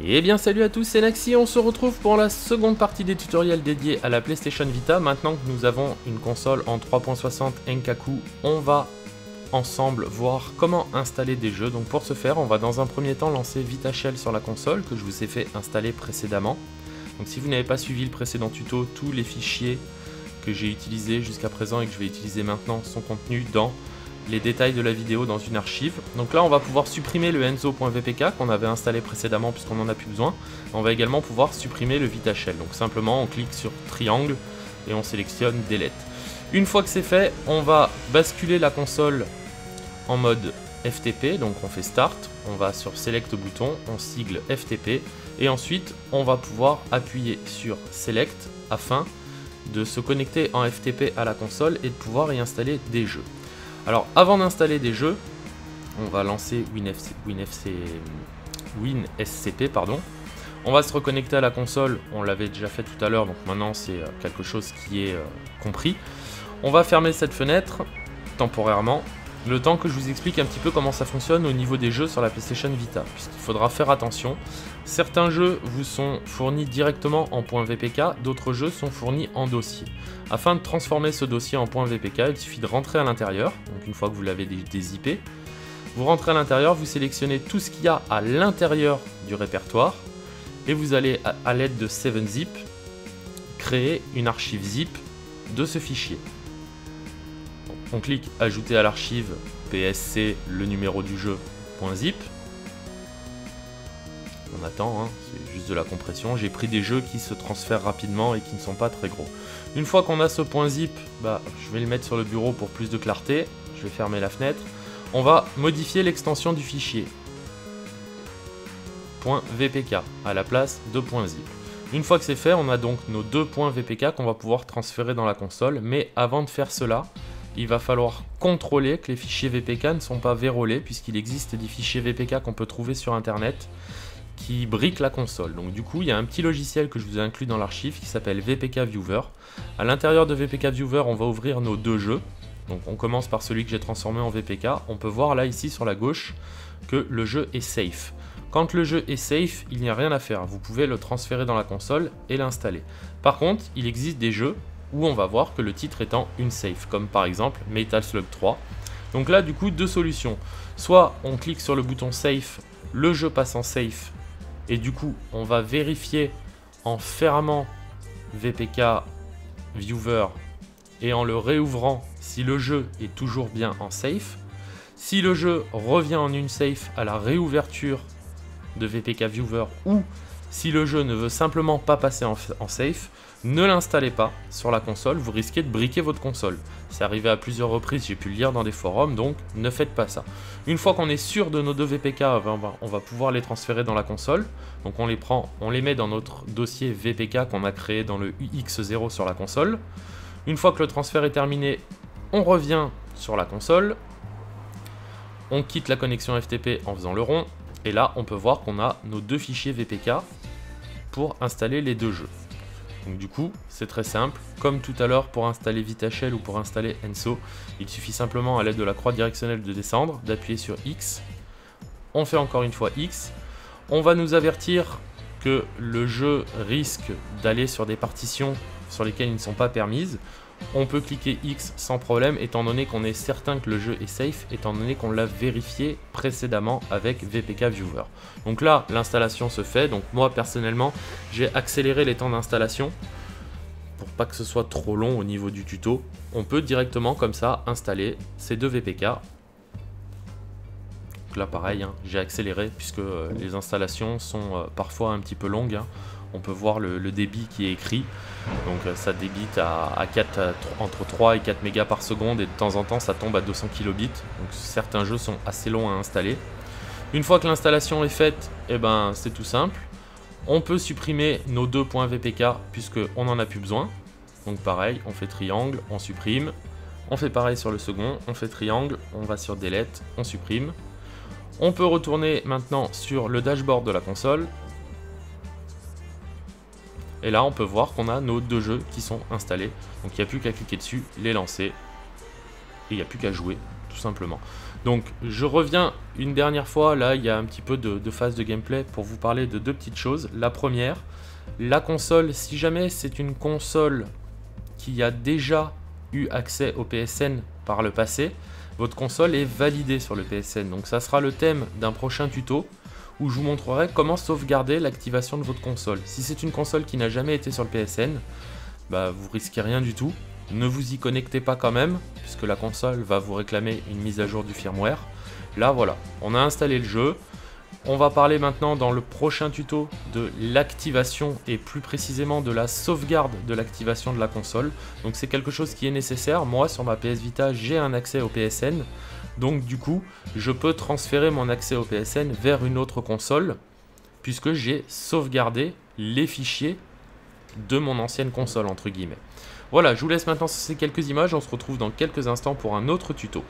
Et eh bien salut à tous, c'est Naxi, on se retrouve pour la seconde partie des tutoriels dédiés à la PlayStation Vita. Maintenant que nous avons une console en 3.60 Nkaku, on va ensemble voir comment installer des jeux. Donc pour ce faire, on va dans un premier temps lancer VitaShell sur la console que je vous ai fait installer précédemment. Donc si vous n'avez pas suivi le précédent tuto, tous les fichiers que j'ai utilisés jusqu'à présent et que je vais utiliser maintenant sont contenus dans les détails de la vidéo dans une archive. Donc là, on va pouvoir supprimer le enzo.vpk qu'on avait installé précédemment puisqu'on n'en a plus besoin. On va également pouvoir supprimer le VitaShell. Donc simplement, on clique sur triangle et on sélectionne Delete. Une fois que c'est fait, on va basculer la console en mode FTP. Donc on fait Start, on va sur Select bouton, on sigle FTP et ensuite on va pouvoir appuyer sur Select afin de se connecter en FTP à la console et de pouvoir y installer des jeux. Alors avant d'installer des jeux, on va lancer WinSCP, pardon. On va se reconnecter à la console, on l'avait déjà fait tout à l'heure, donc maintenant c'est euh, quelque chose qui est euh, compris. On va fermer cette fenêtre temporairement, le temps que je vous explique un petit peu comment ça fonctionne au niveau des jeux sur la PlayStation Vita, puisqu'il faudra faire attention. Certains jeux vous sont fournis directement en .vpk, d'autres jeux sont fournis en dossier. Afin de transformer ce dossier en .vpk, il suffit de rentrer à l'intérieur, donc une fois que vous l'avez des, IP, vous rentrez à l'intérieur, vous sélectionnez tout ce qu'il y a à l'intérieur du répertoire, et vous allez, à l'aide de 7zip, créer une archive zip de ce fichier on clique ajouter à l'archive PSC le numéro du jeu .zip. On attend, hein, c'est juste de la compression. J'ai pris des jeux qui se transfèrent rapidement et qui ne sont pas très gros. Une fois qu'on a ce .zip, bah, je vais le mettre sur le bureau pour plus de clarté. Je vais fermer la fenêtre. On va modifier l'extension du fichier. .vpk à la place de .zip. Une fois que c'est fait, on a donc nos deux points VPK qu'on va pouvoir transférer dans la console. Mais avant de faire cela, il va falloir contrôler que les fichiers VPK ne sont pas vérolés, puisqu'il existe des fichiers VPK qu'on peut trouver sur Internet qui briquent la console. Donc du coup, il y a un petit logiciel que je vous ai inclus dans l'archive qui s'appelle VPK Viewer. À l'intérieur de VPK Viewer, on va ouvrir nos deux jeux. Donc on commence par celui que j'ai transformé en VPK. On peut voir là ici sur la gauche que le jeu est safe. Quand le jeu est safe, il n'y a rien à faire. Vous pouvez le transférer dans la console et l'installer. Par contre, il existe des jeux où on va voir que le titre est en unsafe, comme par exemple Metal Slug 3. Donc là, du coup, deux solutions. Soit on clique sur le bouton Safe, le jeu passe en safe, et du coup, on va vérifier en fermant VPK Viewer et en le réouvrant si le jeu est toujours bien en safe. Si le jeu revient en unsafe à la réouverture de VPK Viewer ou si le jeu ne veut simplement pas passer en, safe, ne l'installez pas sur la console, vous risquez de briquer votre console. C'est arrivé à plusieurs reprises, j'ai pu le lire dans des forums, donc ne faites pas ça. Une fois qu'on est sûr de nos deux VPK, on va pouvoir les transférer dans la console. Donc on les prend, on les met dans notre dossier VPK qu'on a créé dans le UX0 sur la console. Une fois que le transfert est terminé, on revient sur la console. On quitte la connexion FTP en faisant le rond. Et là, on peut voir qu'on a nos deux fichiers VPK pour installer les deux jeux. Donc du coup, c'est très simple. Comme tout à l'heure pour installer VitaShell ou pour installer Enso, il suffit simplement à l'aide de la croix directionnelle de descendre, d'appuyer sur X. On fait encore une fois X. On va nous avertir que le jeu risque d'aller sur des partitions sur lesquelles ils ne sont pas permises on peut cliquer X sans problème étant donné qu'on est certain que le jeu est safe, étant donné qu'on l'a vérifié précédemment avec VPK Viewer. Donc là, l'installation se fait, donc moi personnellement, j'ai accéléré les temps d'installation pour pas que ce soit trop long au niveau du tuto. On peut directement comme ça installer ces deux VPK. Donc là pareil, hein, j'ai accéléré puisque euh, les installations sont euh, parfois un petit peu longues. Hein on peut voir le, débit qui est écrit. Donc euh, ça débite à, 4, entre 3 et 4 mégas par seconde et de temps en temps ça tombe à 200 kilobits. Donc certains jeux sont assez longs à installer. Une fois que l'installation est faite, eh ben, c'est tout simple. On peut supprimer nos deux points VPK puisqu'on n'en a plus besoin. Donc pareil, on fait triangle, on supprime. On fait pareil sur le second, on fait triangle, on va sur Delete, on supprime. On peut retourner maintenant sur le dashboard de la console et là, on peut voir qu'on a nos deux jeux qui sont installés. Donc il n'y a plus qu'à cliquer dessus, les lancer. Et il n'y a plus qu'à jouer, tout simplement. Donc je reviens une dernière fois, là il y a un petit peu de, phase de gameplay pour vous parler de deux petites choses. La première, la console, si jamais c'est une console qui a déjà eu accès au PSN par le passé, votre console est validée sur le PSN. Donc ça sera le thème d'un prochain tuto où je vous montrerai comment sauvegarder l'activation de votre console. Si c'est une console qui n'a jamais été sur le PSN, bah vous risquez rien du tout. Ne vous y connectez pas quand même, puisque la console va vous réclamer une mise à jour du firmware. Là voilà, on a installé le jeu. On va parler maintenant dans le prochain tuto de l'activation et plus précisément de la sauvegarde de l'activation de la console. Donc c'est quelque chose qui est nécessaire. Moi sur ma PS Vita j'ai un accès au PSN. Donc du coup je peux transférer mon accès au PSN vers une autre console puisque j'ai sauvegardé les fichiers de mon ancienne console entre guillemets. Voilà, je vous laisse maintenant ces quelques images, on se retrouve dans quelques instants pour un autre tuto.